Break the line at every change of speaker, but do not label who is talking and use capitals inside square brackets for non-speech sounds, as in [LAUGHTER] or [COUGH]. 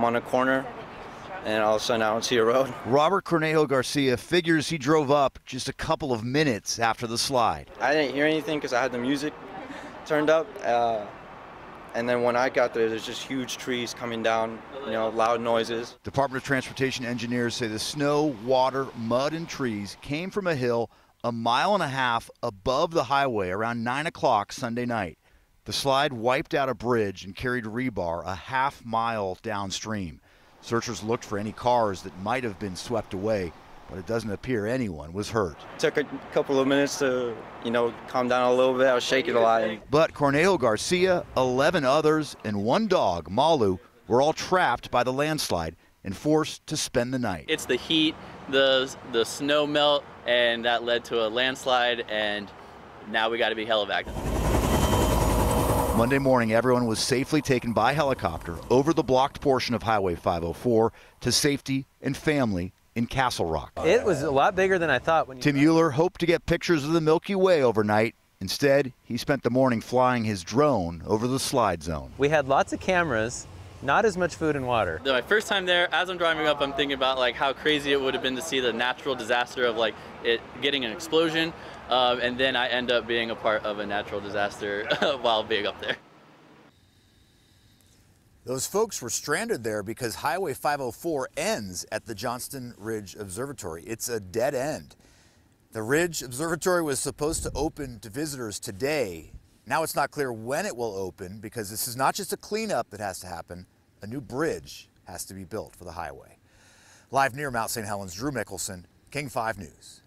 I'm on a corner, and all of a sudden I don't see a road. [LAUGHS]
Robert Cornejo Garcia figures he drove up just a couple of minutes after the slide.
I didn't hear anything because I had the music turned up. Uh, and then when I got there, there's just huge trees coming down, you know, loud noises.
Department of Transportation engineers say the snow, water, mud, and trees came from a hill a mile and a half above the highway around 9 o'clock Sunday night. The slide wiped out a bridge and carried rebar a half mile downstream. Searchers looked for any cars that might have been swept away, but it doesn't appear anyone was hurt.
It Took a couple of minutes to, you know, calm down a little bit. I was shaking a lot.
But Cornejo Garcia, 11 others, and one dog, Malu, were all trapped by the landslide and forced to spend the night.
It's the heat, the the snow melt, and that led to a landslide, and now we got to be helivac.
Monday morning, everyone was safely taken by helicopter over the blocked portion of Highway 504 to safety and family in Castle Rock.
It was a lot bigger than I thought. When
Tim Euler hoped to get pictures of the Milky Way overnight. Instead, he spent the morning flying his drone over the slide zone.
We had lots of cameras, not as much food and water.
My first time there, as I'm driving up, I'm thinking about like how crazy it would have been to see the natural disaster of like it getting an explosion, um, and then I end up being a part of a natural disaster [LAUGHS] while being up there.
Those folks were stranded there because Highway 504 ends at the Johnston Ridge Observatory. It's a dead end. The Ridge Observatory was supposed to open to visitors today. Now it's not clear when it will open because this is not just a cleanup that has to happen, a new bridge has to be built for the highway. Live near Mount St. Helens, Drew Mickelson, King 5 News.